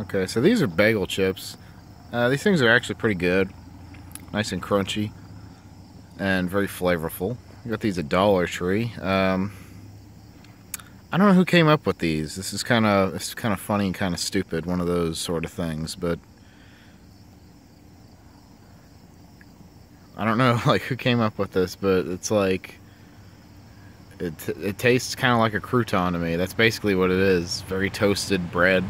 Okay, so these are bagel chips. Uh, these things are actually pretty good. Nice and crunchy. And very flavorful. Got these at Dollar Tree. Um, I don't know who came up with these. This is kind of it's kind of funny and kind of stupid, one of those sort of things. But I don't know like who came up with this, but it's like it it tastes kind of like a crouton to me. That's basically what it is. Very toasted bread.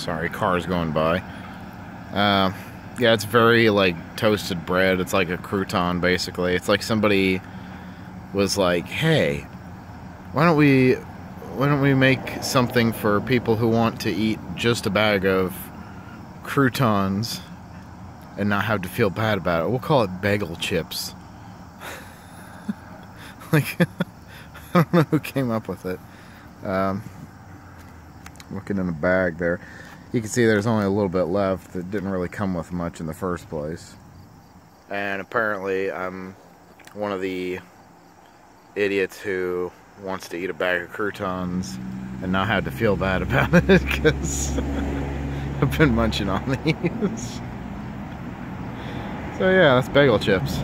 Sorry, cars going by. Uh, yeah, it's very like toasted bread. It's like a crouton, basically. It's like somebody was like, "Hey, why don't we, why don't we make something for people who want to eat just a bag of croutons and not have to feel bad about it? We'll call it bagel chips." like, I don't know who came up with it. Um, looking in the bag there you can see there's only a little bit left that didn't really come with much in the first place. And apparently I'm one of the idiots who wants to eat a bag of croutons and not have to feel bad about it because I've been munching on these. so yeah, that's bagel chips.